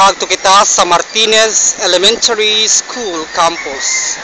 Kadto kita sa Martinez Elementary School campus.